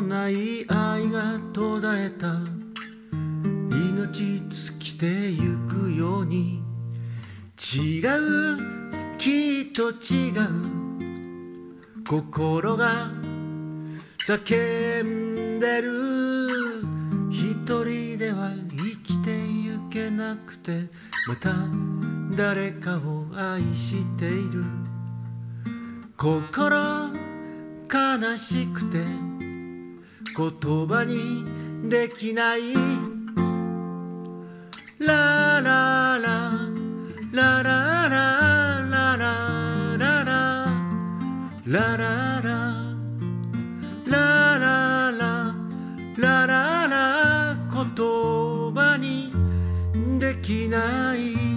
ない愛が途絶えた。命尽きてゆくように。違うきっと違う。心が叫んでる。一人では生きてゆけなくて。また誰かを愛している。心悲しくて。言葉にできない。ララララララララララララララララララ言葉にできない